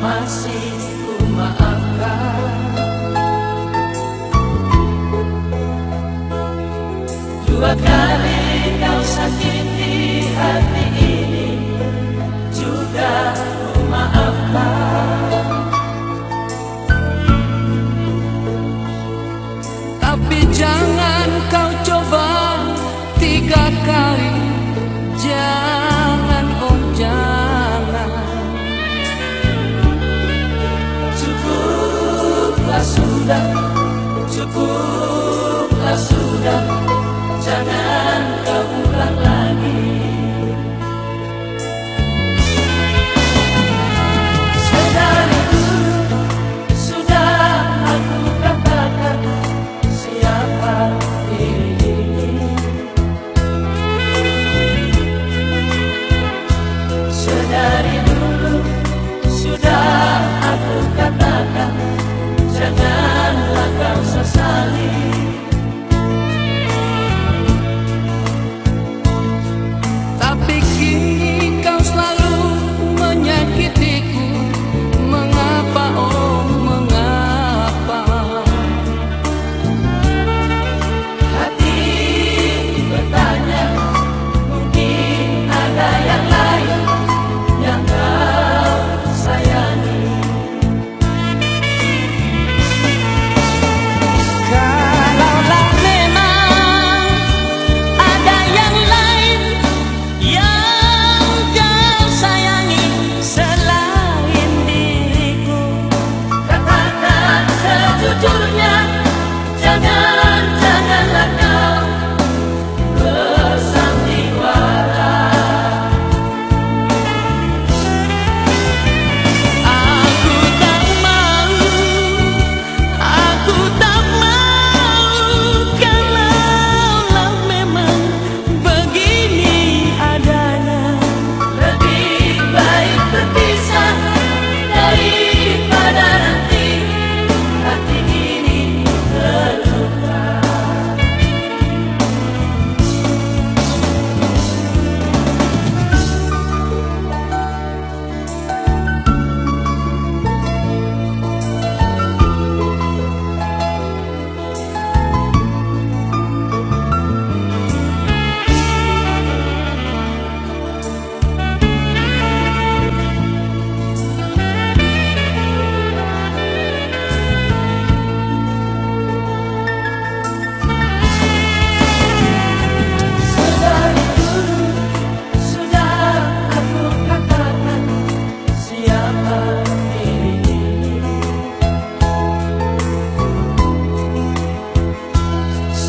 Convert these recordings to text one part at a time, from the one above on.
masih ku maafkan. Dua kali kau sakiti hati ini Juga ku maafkan. Tapi jangan kau coba tiga kali.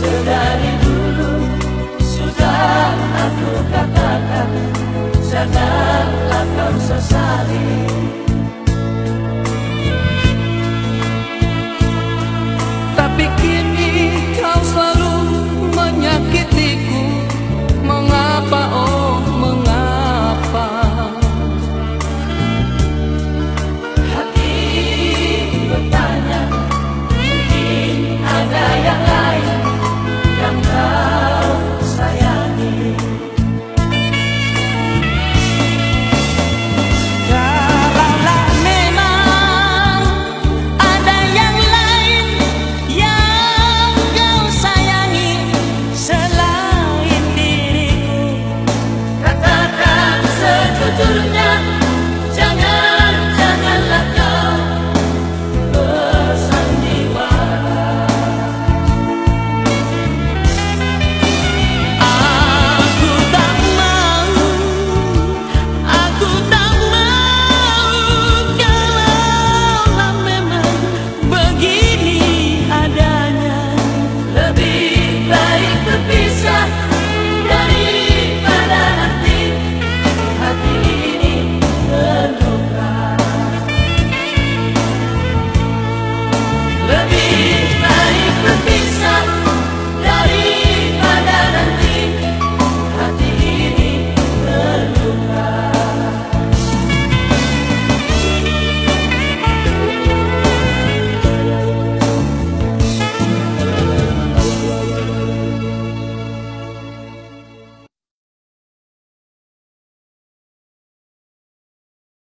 Sedari dulu sudah aku katakan Janganlah kau sesali.